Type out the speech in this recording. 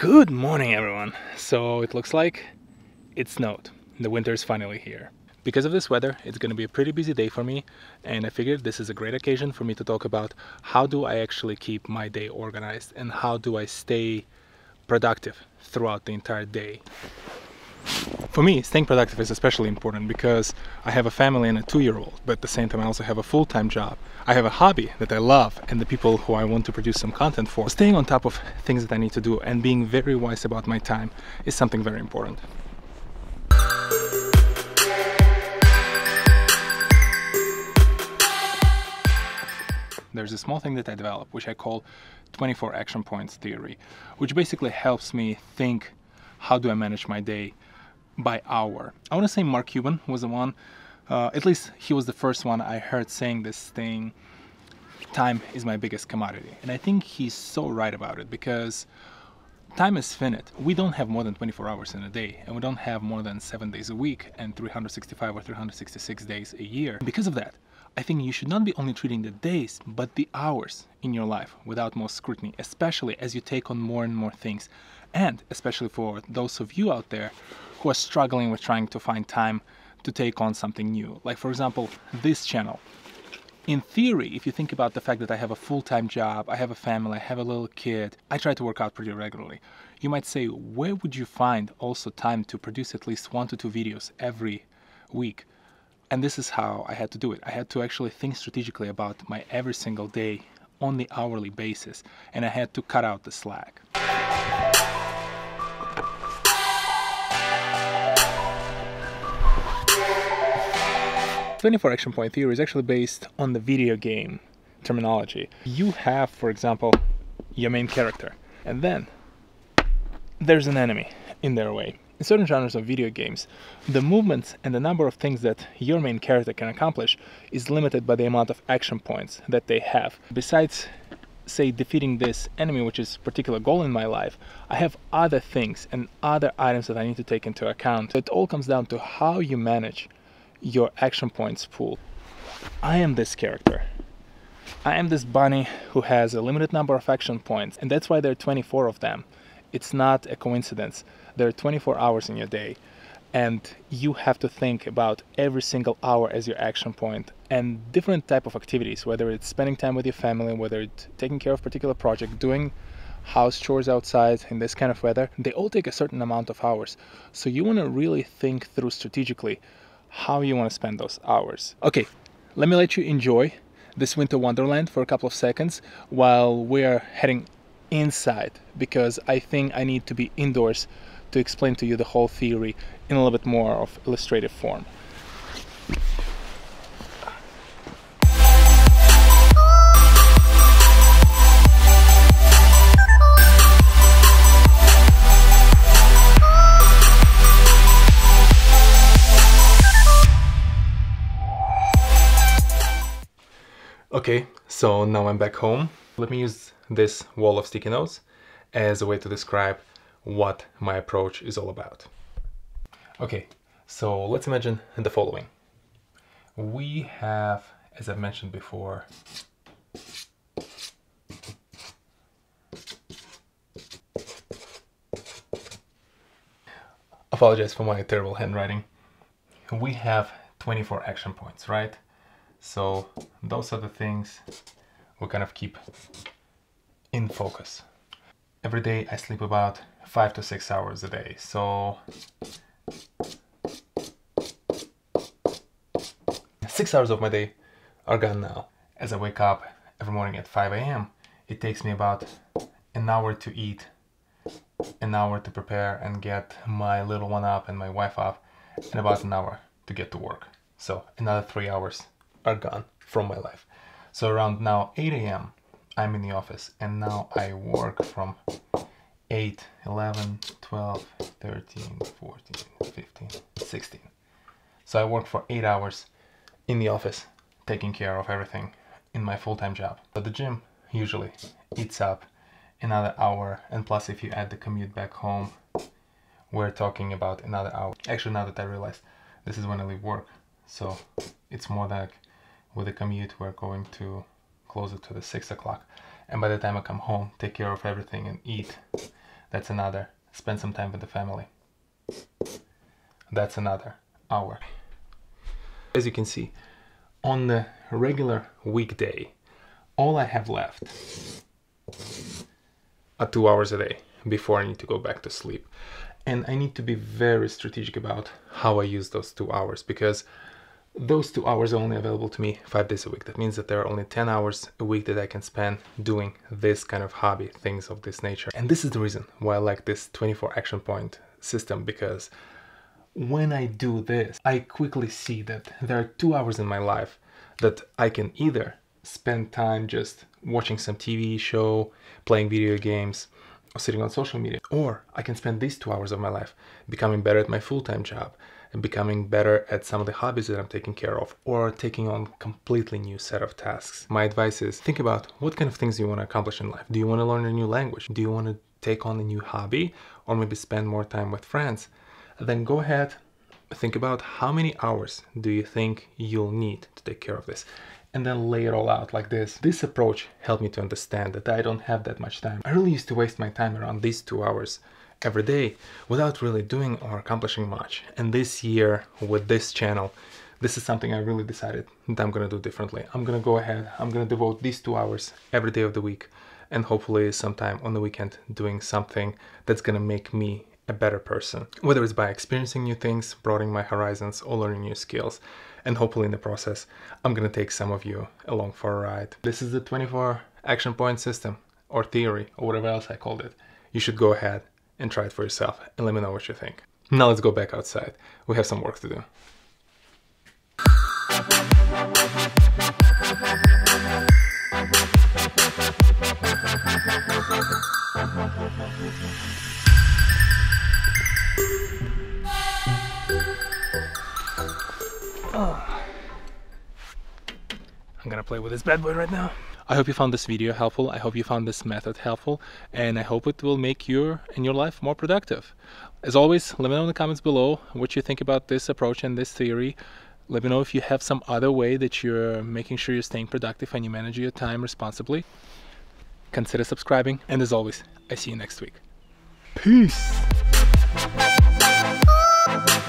Good morning, everyone. So it looks like it snowed. The winter is finally here. Because of this weather, it's going to be a pretty busy day for me, and I figured this is a great occasion for me to talk about how do I actually keep my day organized and how do I stay productive throughout the entire day. For me, staying productive is especially important because I have a family and a two year old, but at the same time, I also have a full time job. I have a hobby that I love and the people who I want to produce some content for. Staying on top of things that I need to do and being very wise about my time is something very important. There's a small thing that I developed, which I call 24 action points theory, which basically helps me think how do I manage my day by hour. I want to say Mark Cuban was the one, uh, at least he was the first one I heard saying this thing time is my biggest commodity. And I think he's so right about it because time is finite. We don't have more than 24 hours in a day, and we don't have more than 7 days a week and 365 or 366 days a year. Because of that, I think you should not be only treating the days, but the hours in your life without more scrutiny, especially as you take on more and more things. And especially for those of you out there who are struggling with trying to find time to take on something new. Like, for example, this channel. In theory, if you think about the fact that I have a full time job, I have a family, I have a little kid, I try to work out pretty regularly. You might say, where would you find also time to produce at least one to two videos every week? And this is how I had to do it. I had to actually think strategically about my every single day on the hourly basis, and I had to cut out the slack. 24 action point theory is actually based on the video game terminology. You have, for example, your main character, and then there's an enemy in their way. In certain genres of video games, the movements and the number of things that your main character can accomplish is limited by the amount of action points that they have. Besides, say, defeating this enemy, which is a particular goal in my life, I have other things and other items that I need to take into account. It all comes down to how you manage your action points pool. I am this character. I am this bunny who has a limited number of action points, and that's why there are 24 of them. It's not a coincidence. There are 24 hours in your day, and you have to think about every single hour as your action point and different type of activities, whether it's spending time with your family, whether it's taking care of a particular project, doing house chores outside in this kind of weather, they all take a certain amount of hours. So you want to really think through strategically how you want to spend those hours. Okay, let me let you enjoy this winter wonderland for a couple of seconds while we're heading inside because I think I need to be indoors to explain to you the whole theory in a little bit more of illustrative form. Okay, so now I'm back home. Let me use this wall of sticky notes as a way to describe what my approach is all about. Okay, so let's imagine the following. We have, as I've mentioned before, apologize for my terrible handwriting. We have 24 action points, right? So those are the things we kind of keep in focus. Every day I sleep about five to six hours a day. So six hours of my day are gone now. As I wake up every morning at 5 a.m., it takes me about an hour to eat, an hour to prepare and get my little one up and my wife up, and about an hour to get to work. So another three hours are gone from my life. So around now 8 a.m. I'm in the office and now I work from 8, 11, 12, 13, 14, 15, 16. So I work for 8 hours in the office taking care of everything in my full-time job. But the gym usually eats up another hour and plus if you add the commute back home we're talking about another hour. Actually now that I realized this is when I leave work so it's more like with the commute we're going to closer to the six o'clock and by the time I come home take care of everything and eat That's another. Spend some time with the family. That's another hour. As you can see, on the regular weekday, all I have left are two hours a day before I need to go back to sleep. And I need to be very strategic about how I use those two hours because those two hours are only available to me five days a week. That means that there are only 10 hours a week that I can spend doing this kind of hobby, things of this nature. And this is the reason why I like this 24 action point system because when I do this, I quickly see that there are two hours in my life that I can either spend time just watching some TV show, playing video games, or sitting on social media, or I can spend these two hours of my life becoming better at my full-time job and becoming better at some of the hobbies that I'm taking care of or taking on completely new set of tasks. My advice is think about what kind of things you want to accomplish in life. Do you want to learn a new language? Do you want to take on a new hobby or maybe spend more time with friends? Then go ahead, think about how many hours do you think you'll need to take care of this and then lay it all out like this. This approach helped me to understand that I don't have that much time. I really used to waste my time around these two hours every day without really doing or accomplishing much. And this year with this channel, this is something I really decided that I'm gonna do differently. I'm gonna go ahead, I'm gonna devote these two hours every day of the week and hopefully sometime on the weekend doing something that's gonna make me a better person. Whether it's by experiencing new things, broadening my horizons, or learning new skills. And hopefully in the process, I'm gonna take some of you along for a ride. This is the 24 action point system, or theory, or whatever else I called it. You should go ahead and try it for yourself and let me know what you think. Now let's go back outside. We have some work to do. Oh. I'm gonna play with this bad boy right now. I hope you found this video helpful. I hope you found this method helpful and I hope it will make you and your life more productive. As always, let me know in the comments below what you think about this approach and this theory. Let me know if you have some other way that you're making sure you're staying productive and you manage your time responsibly. Consider subscribing and as always, I see you next week. Peace! You.